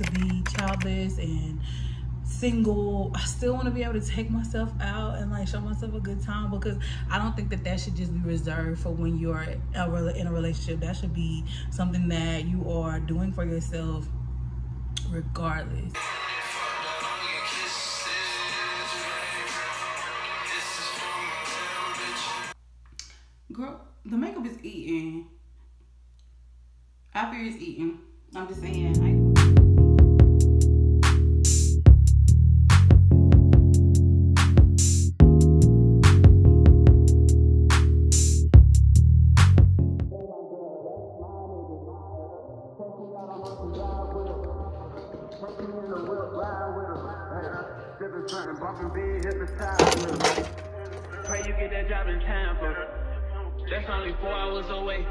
want to be childless and single i still want to be able to take myself out and like show myself a good time because i don't think that that should just be reserved for when you're in a relationship. That should be something that you are doing for yourself regardless. Girl the makeup is eating. I after it's eating. I'm just saying I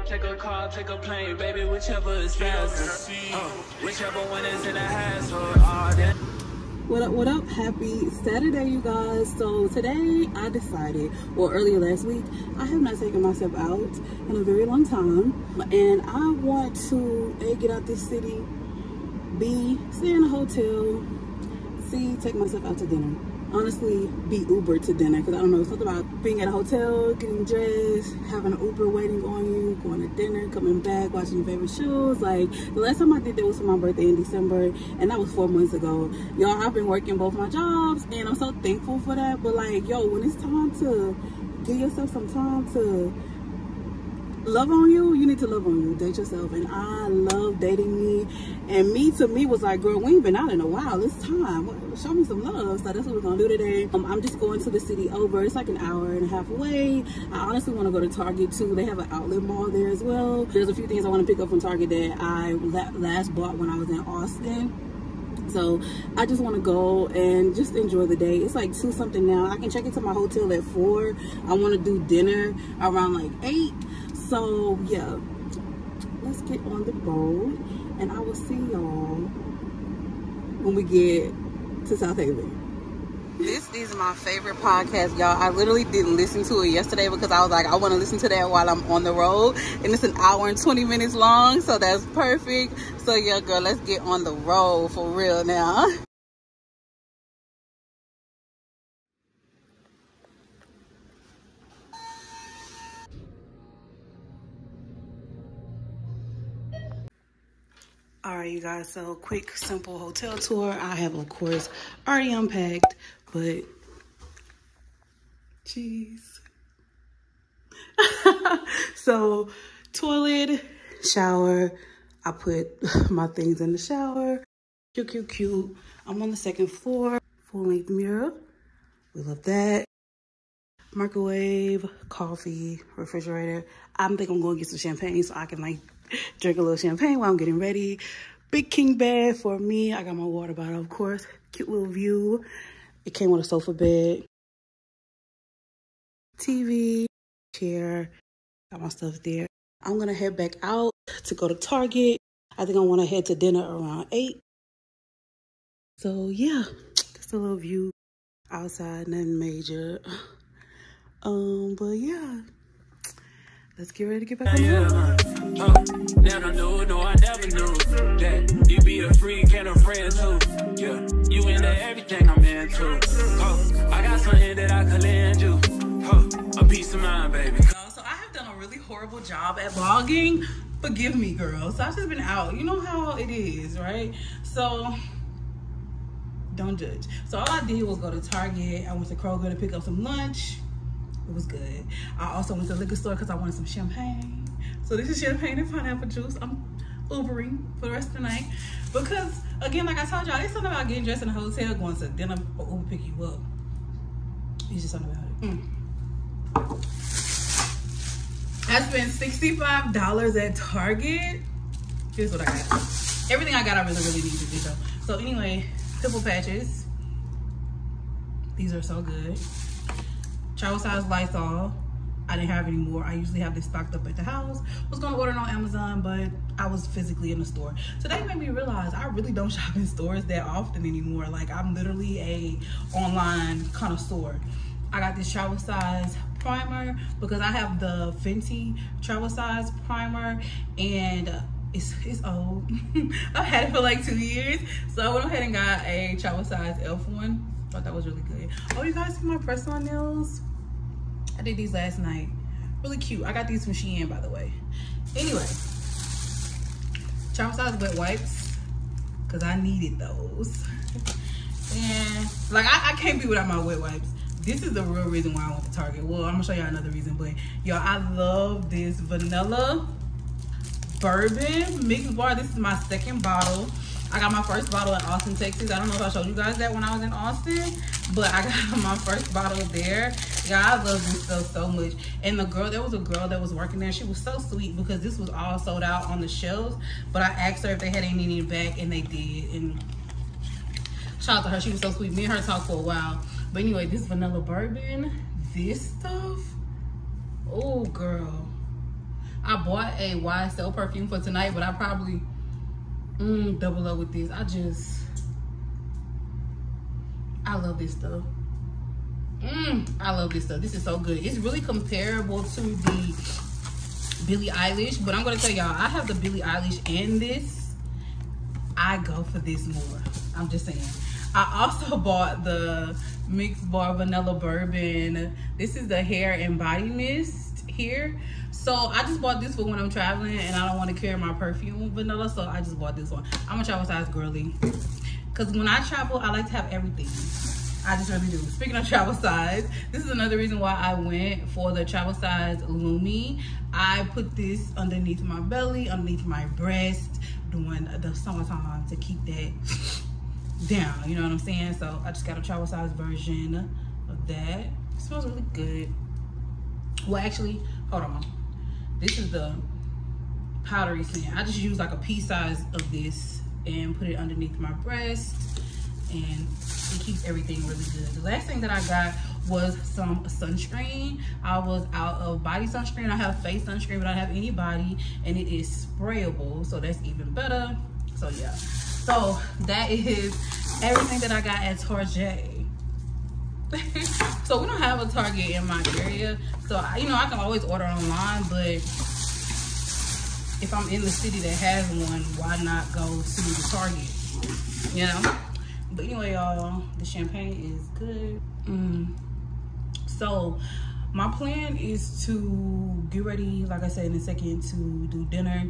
take a car, take a plane, baby, whichever is faster. Uh, whichever one is in the hassle. What up, what up? Happy Saturday, you guys. So today I decided, or earlier last week, I have not taken myself out in a very long time. And I want to, A, get out this city, B, stay in a hotel, C, take myself out to dinner honestly be Uber to dinner because I don't know, something about being at a hotel, getting dressed, having an Uber waiting on you, going to dinner, coming back, watching your favorite shows. Like the last time I did that was for my birthday in December and that was four months ago. Y'all, I've been working both my jobs and I'm so thankful for that. But like, yo, when it's time to give yourself some time to love on you, you need to love on you. Date yourself. And I love dating me. And me to me was like, girl, we ain't been out in a while. It's time. Show me some love. So that's what we're gonna do today. Um, I'm just going to the city over. It's like an hour and a half away. I honestly want to go to Target too. They have an outlet mall there as well. There's a few things I want to pick up from Target that I last bought when I was in Austin so i just want to go and just enjoy the day it's like two something now i can check into my hotel at four i want to do dinner around like eight so yeah let's get on the road and i will see y'all when we get to south haven. This is my favorite podcast y'all. I literally didn't listen to it yesterday because i was like i want to listen to that while i'm on the road. And it's an hour and 20 minutes long so that's perfect. So yeah girl let's get on the road for real now right you guys. So quick simple hotel tour. I have of course already unpacked but jeez. So toilet shower. I put my things in the shower. Cute cute cute. I'm on the second floor full length mirror. We love that. Microwave coffee refrigerator. I'm think i'm gonna get some champagne so i can like drink a little champagne while I'm getting ready. Big king bed for me. I got my water bottle, of course. Cute little view. It came with a sofa bed. TV, chair. Got my stuff there. I'm going to head back out to go to Target. I think I want to head to dinner around 8. So, yeah, just a little view outside, nothing major. Um, but yeah, let's get ready to get back on the road. Uh, never knew, no, I never knew that you be a freak and a friend too. Yeah, you into everything I'm into. Oh, I got something that I can lend you. Oh, a piece of mind, baby. So I have done a really horrible job at vlogging. Forgive me, girl. So I've just been out. You know how it is, right? So don't judge. So all I did was go to Target. I went to Kroger to pick up some lunch it was good. I also went to the liquor store because I wanted some champagne. So this is champagne and pineapple juice. I'm Ubering for the rest of the night. Because, again, like I told y'all, there's something about getting dressed in a hotel, going to dinner, or Uber pick you up. It's just something about it. Mm. I spent $65 at Target. Here's what I got. Everything I got, I really, really needed to do. So anyway, pimple patches. These are so good travel size Lysol. I didn't have any more. I usually have this stocked up at the house. Was gonna order it on Amazon, but I was physically in the store. So that made me realize I really don't shop in stores that often anymore. Like I'm literally a online connoisseur. I got this travel size primer because I have the Fenty travel size primer and it's, it's old. I've had it for like two years. So I went ahead and got a travel size elf one. Thought that was really good. Oh, you guys see my press on nails? I did these last night. Really cute. I got these from Shein, by the way. Anyway, travel size wet wipes because I needed those. and like I, I can't be without my wet wipes this is the real reason why I went to Target. Well, I'm gonna show y'all another reason, but y'all, I love this vanilla bourbon mixed bar. This is my second bottle. I got my first bottle in Austin, Texas. I don't know if I showed you guys that when I was in Austin, but I got my first bottle there. Yeah, I love this stuff so much. And the girl, there was a girl that was working there. She was so sweet because this was all sold out on the shelves. But I asked her if they had any in back, and they did. And shout out to her. She was so sweet. Me and her talked for a while. But anyway, this vanilla bourbon, this stuff, oh girl. I bought a YSL perfume for tonight, but I probably mm, double up with this. I just, I love this stuff. Mm, I love this stuff. This is so good. It's really comparable to the Billie Eilish, but I'm gonna tell y'all, I have the Billie Eilish and this. I go for this more. I'm just saying. I also bought the Mixed Bar Vanilla Bourbon. This is the hair and body mist here. So I just bought this for when I'm traveling and I don't want to carry my perfume vanilla. So I just bought this one. I'm a travel size girly. Because when I travel, I like to have everything. I just really do. Speaking of travel size, this is another reason why I went for the travel size Lume. I put this underneath my belly, underneath my breast, during the summertime to keep that down. You know what I'm saying? So I just got a travel size version of that. It smells really good. Well, actually, hold on. This is the powdery scent. I just use like a pea size of this and put it underneath my breast and it keeps everything really good. The last thing that I got was some sunscreen. I was out of body sunscreen. I have face sunscreen, but I don't have any body and it is sprayable. So that's even better. So yeah. So that is everything that I got at Target. so we don't have a Target in my area. So, I, you know, I can always order online, but if I'm in the city that has one, why not go to the Target? You know? But anyway, y'all, the champagne is good. Mm. So, my plan is to get ready, like I said in a second, to do dinner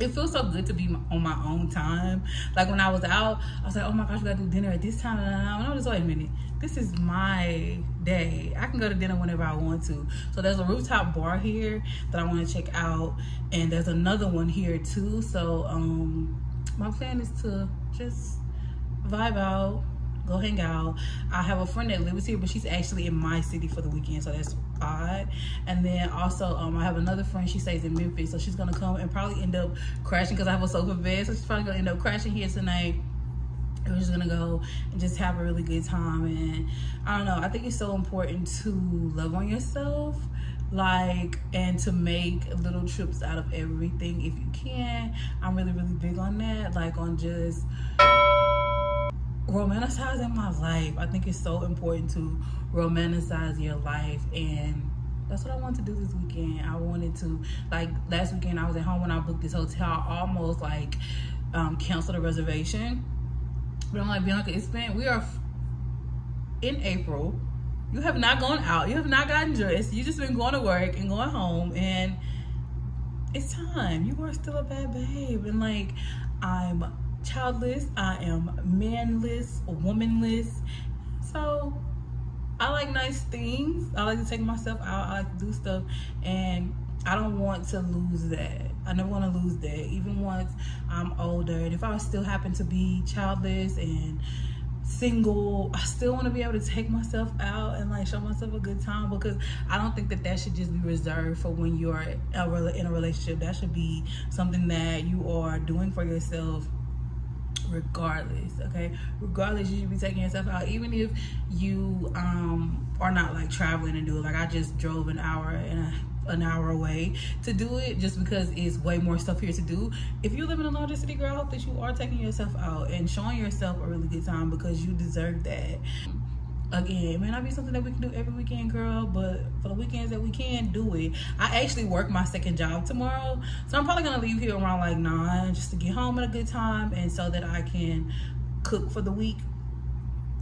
it feels so good to be on my own time. Like when I was out, I was like, oh my gosh, we gotta do dinner at this time. And I was just, wait a minute, this is my day. I can go to dinner whenever I want to. So there's a rooftop bar here that I wanna check out. And there's another one here too. So um, my plan is to just vibe out, go hang out. I have a friend that lives here, but she's actually in my city for the weekend, so that's odd. And then also, um, I have another friend, she stays in Memphis, so she's gonna come and probably end up crashing because I have a sofa bed, so she's probably gonna end up crashing here tonight. And we're just gonna go and just have a really good time. And I don't know, I think it's so important to love on yourself like and to make little trips out of everything if you can i'm really really big on that like on just romanticizing my life. I think it's so important to romanticize your life and that's what I wanted to do this weekend. I wanted to, like last weekend I was at home when I booked this hotel, I almost like um, canceled a reservation. But I'm like, Bianca, it's been, we are in April. You have not gone out. You have not gotten dressed. You just been going to work and going home and it's time. You are still a bad babe. And like, I'm childless, I am manless, womanless. So I like nice things. I like to take myself out. I like to do stuff. And I don't want to lose that. I never want to lose that. Even once I'm older. And if I still happen to be childless and single i still want to be able to take myself out and like show myself a good time because i don't think that that should just be reserved for when you're in a relationship that should be something that you are doing for yourself regardless okay regardless you should be taking yourself out even if you um are not like traveling to do it like i just drove an hour and a an hour away to do it just because it's way more stuff here to do. If you live in a larger city, girl, I hope that you are taking yourself out and showing yourself a really good time because you deserve that. Again, it may not be something that we can do every weekend, girl, but for the weekends that we can do it. I actually work my second job tomorrow, so I'm probably gonna leave here around like nine just to get home at a good time and so that I can cook for the week.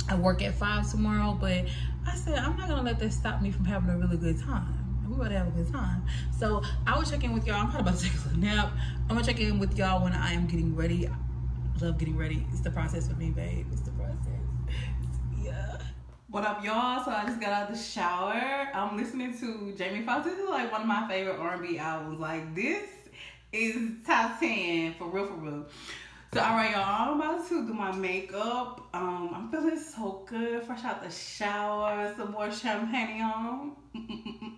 I work at five tomorrow, but I said I'm not gonna let that stop me from having a really good time. We about to have a good time. So I will check in with y'all. I'm probably about to take a nap. I'm gonna check in with y'all when I am getting ready. I love getting ready. It's the process for me, babe. It's the process. What up, y'all? So I just got out the shower. I'm listening to Jamie Foxx. This is like one of my favorite R&B albums. Like this is top 10 for real, for real. So all right, y'all, I'm about to do my makeup. Um, I'm feeling so good. Fresh out the shower, some more champagne on.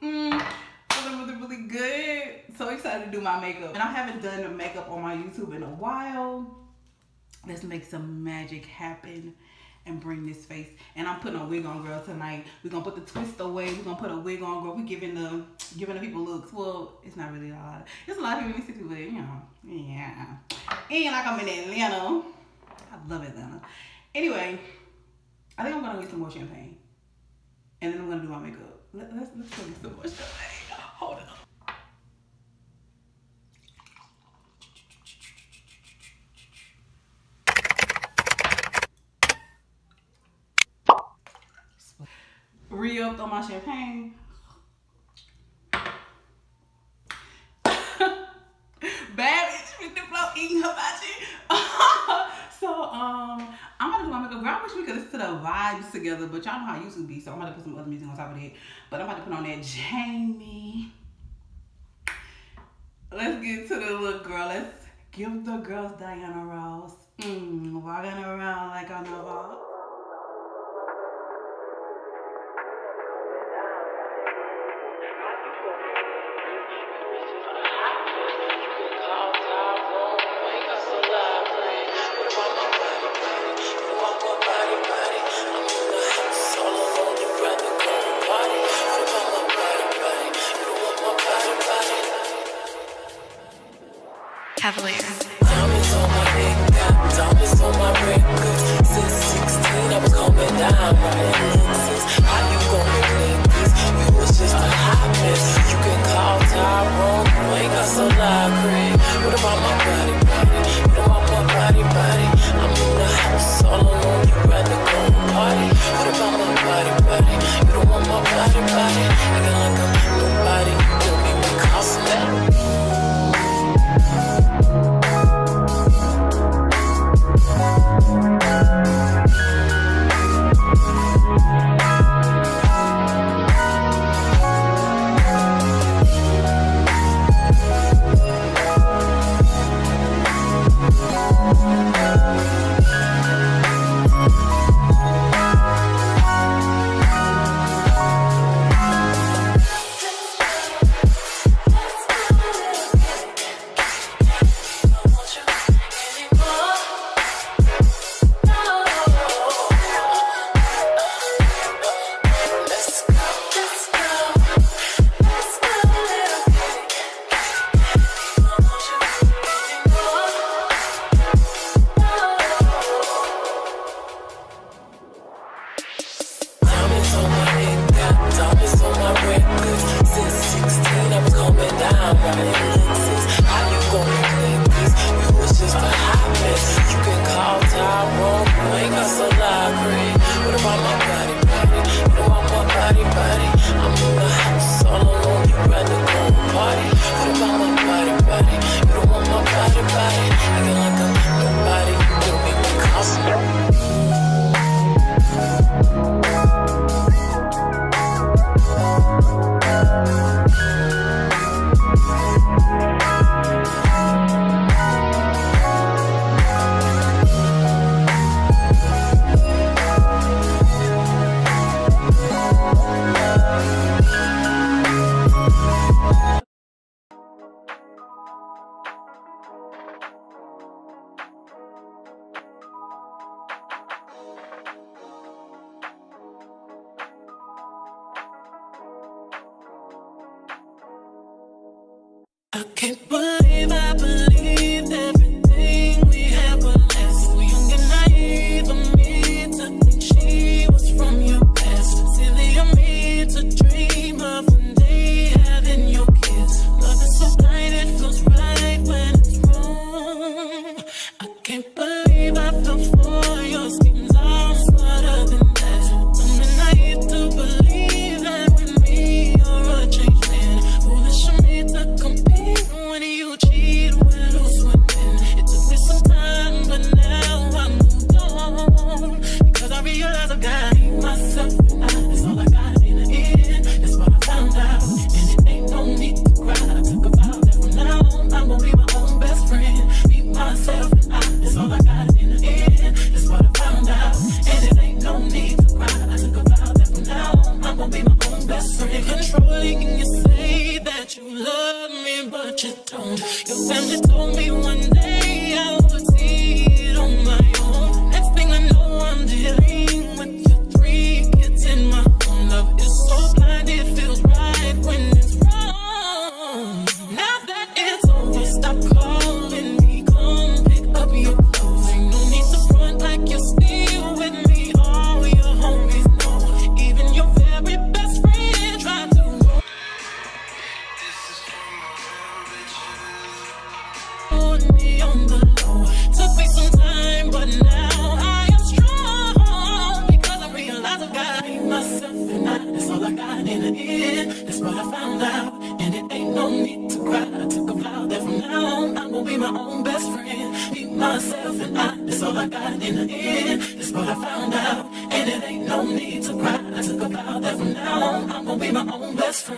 Feeling really, really good. So excited to do my makeup. And I haven't done makeup on my YouTube in a while. Let's make some magic happen and bring this face. And I'm putting a wig on, girl, tonight. We're gonna put the twist away. We're gonna put a wig on, girl. We're giving the giving the people looks. Well, it's not really a lot. It's a lot of people in city, but you know, yeah. And like I'm in Atlanta. I love Atlanta. Anyway, I think I'm gonna get some more champagne. And then I'm gonna do my makeup. Let, let's let's go get some more champagne. Hold on. Re-upped on my champagne. Bad bitch with the flow eating hibachi. so um I'm gonna do my makeup. Girl, I wish we could listen to the vibes together, but y'all know how YouTube be, so I'm gonna put some other music on top of that. But I'm about to put on that Jamie. Let's get to the look, girl. Let's give the girls Diana Ross. Mm, walking around like I'm a boss. Cavalier. Since 16, I was coming down. How you gonna this? You was just a hot mess. You can call Tyrone, you ain't got so loud, Craig. What about my body,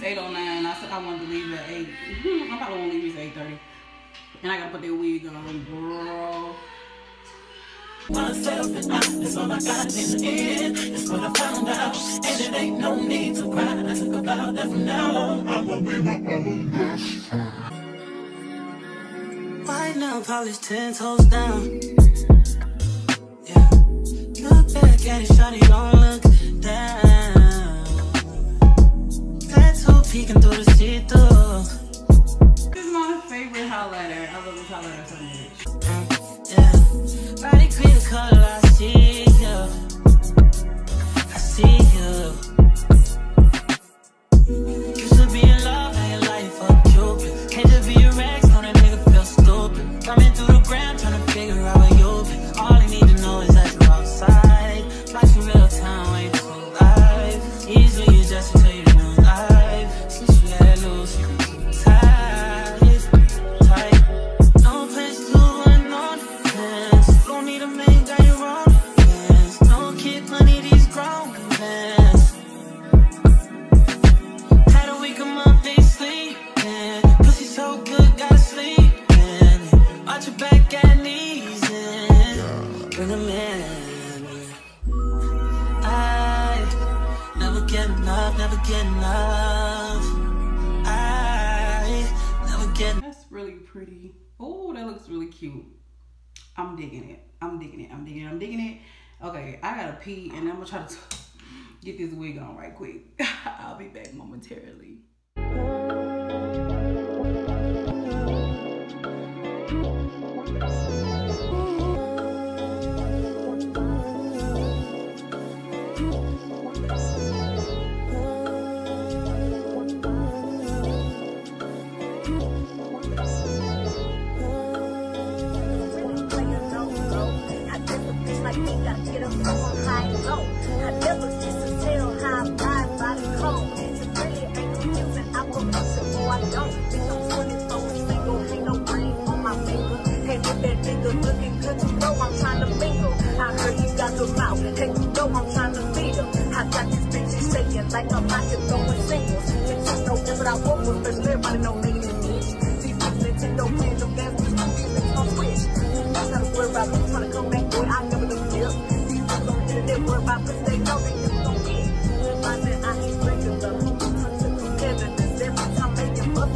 least 8.09. I said I wanted to leave at 8. Hmm, I probably want to leave at 8.30. And I gotta put that wig on, bro. And all I got in the end. What I found out. And it ain't no need to cry. I took about that from now on. I'm gonna be my own best friend. Right now, polish 10 toes down. Yeah. Look back at it, don't look. peeking through the quick. I'll be back momentarily.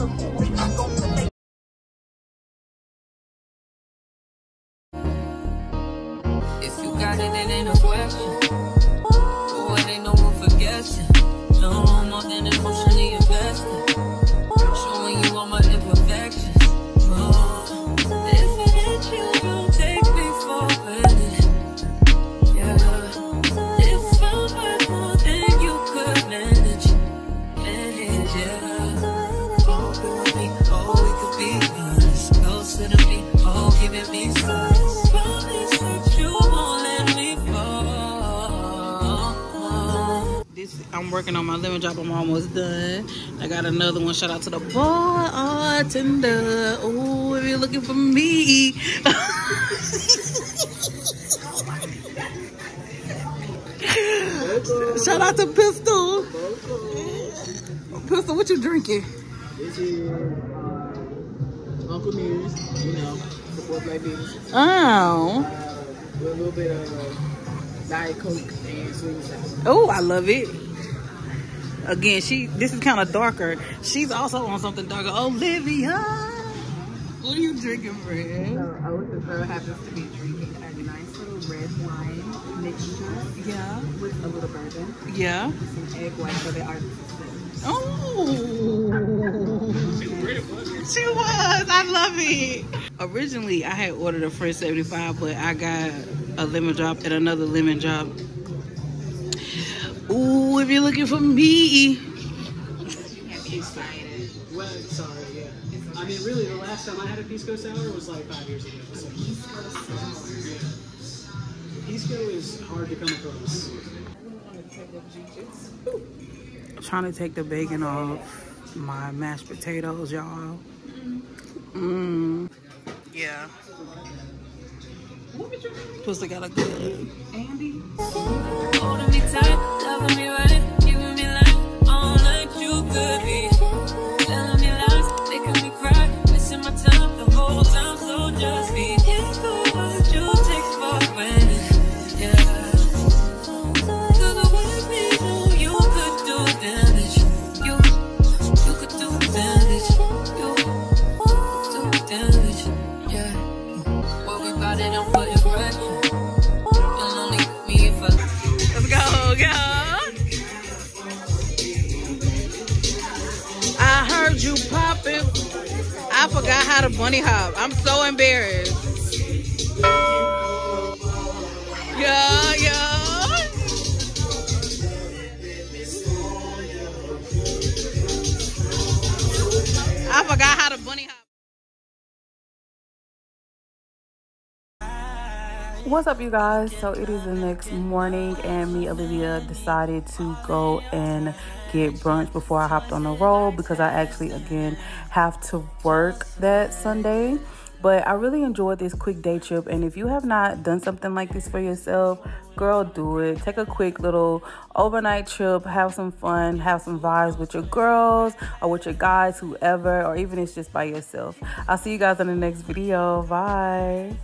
If you got it, it ain't no question. I'm working on my lemon drop. I'm almost done. I got another one. Shout out to the bartender. Oh, if you're looking for me. Shout out to Pistol. Pistol, what you drinking? This is uh, Uncle you know, support business. Oh. Uh, with a little bit of uh, Diet Coke and sweet. Oh, I love it. Again, she this is kind of darker. She's also on something darker. Olivia, what are you drinking, friend? So Girl happens to be drinking a nice little red wine mixture Yeah, with a little bourbon, yeah. some egg white for the artist. Oh, she was. I love it. Originally, I had ordered a French 75, but I got a lemon drop and another lemon drop. Ooh, if you're looking for me, Well, sorry, yeah. I mean, really, the last time I had a Pisco sour was like five years ago. So. Yeah. Pisco is hard to come across. trying to take the bacon off my mashed potatoes, y'all. Mmm. Yeah. Pussy got a good. Holding me tight, loving me right, giving me life, all like you could be. What's up, you guys? So it is the next morning, and me, Olivia, decided to go and get brunch before I hopped on the road because I actually, again, have to work that Sunday. But I really enjoyed this quick day trip, and if you have not done something like this for yourself, girl, do it. Take a quick little overnight trip, have some fun, have some vibes with your girls or with your guys, whoever, or even it's just by yourself. I'll see you guys in the next video. Bye.